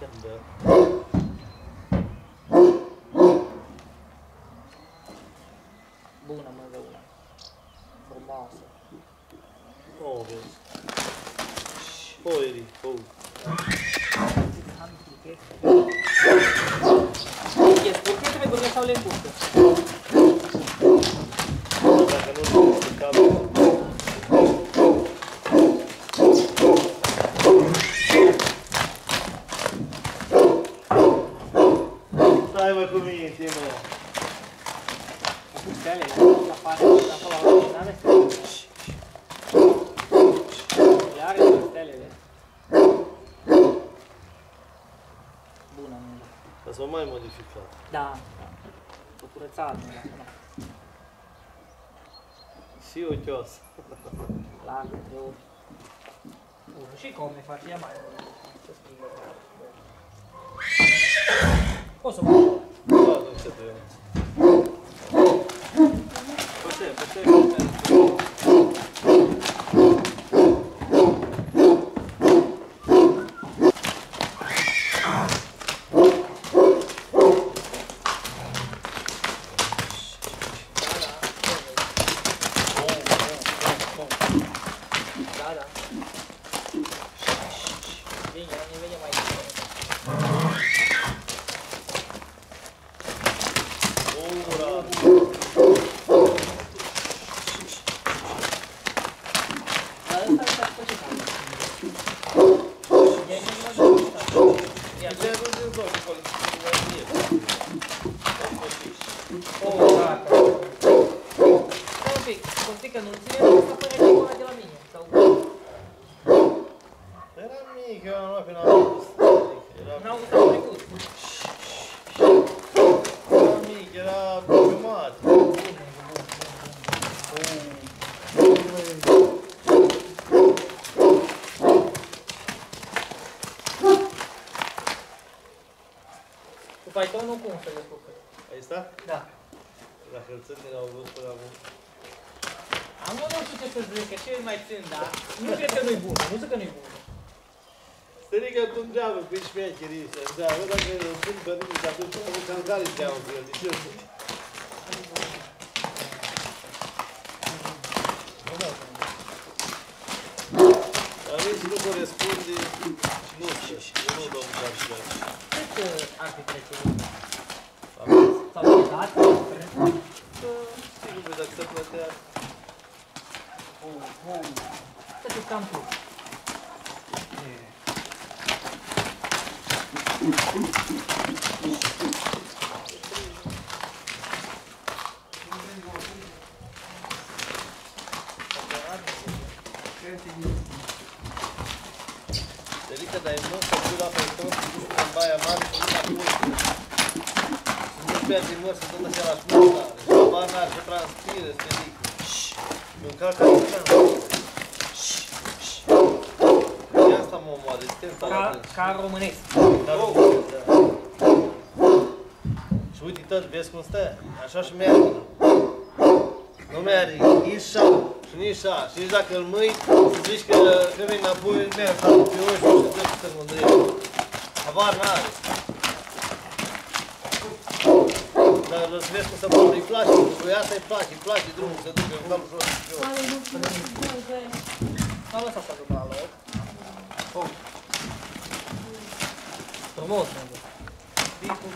Da. Bună, mă, una. Frumoasă. O, vezi. O, Eri, o. Am cliché. E spune trebuie să sau le îngustă. Dacă nu știu, pe cameră. Stai mă cu minte, mă. Cu stele, la parte, acolo la originale. Le are cu stelele. Bună, mă. Dar s-au mai modificat. Da, da. O curățat, mă, acum. Și o chioasă. La eu. Uno și come face ea mai să schimbă. Poți să mă Da, nu se trebuie. Putem, putem, putem. Da, da. Vine, ne vede mai bine. Ura! Dar ăsta ăsta cu ce face? E nu mă duc. Ia, Ce nu din zonă, acolo, nu e. Oh, gata. Stai un pic, un pic că nu ține, să pune icona de la mine. Sau Era mic, eu am luat pe n-am Era n-au gustat trecut. era mic, era jumătate. Cu Python-ul cum să le făcă? Ai stat? Da. La hărțătile au văzut până acum. Am nu știu ce să zic, că ce mai țin, da? Nu cred că nu-i bună, nu zic că nu-i bună. Stărică tu întreabă cu șmecherii ăștia, întreabă dacă îl pun pe nimeni și atunci nu călcare întreabă cu el, de ce zic? Dar nici nu corespunde și nu știu, eu nu dau măcar și aici. Cât uh, ar fi trece? Aveți? Sau de dată? Sigur, dacă se plătea, Să te cam tu. Stărică, dar e mult să duci la pe tot, să duci în baia mare și nu la cultură. Să nu pierde măr să tot așa la șmurta. Deci habar n-ar să transpire, stărică. Încarcă în can. E asta mă omoare, suntem Ca, tare. ca românesc. Dar nu, da. Și uite tot, vezi cum stă? Așa și merge. Nu merge, nici așa și nici așa. Și nici dacă îl mâi, să zici că, că vine înapoi, merge sau pe ușă și dă să mândrie. Habar n-are. Dar îl vezi cum se poate, îi place, lui asta îi place, îi place drumul să ducă în capul jos. și jos. Am lăsat să duc la loc. Oh. Frumos, mă duc. Fii cum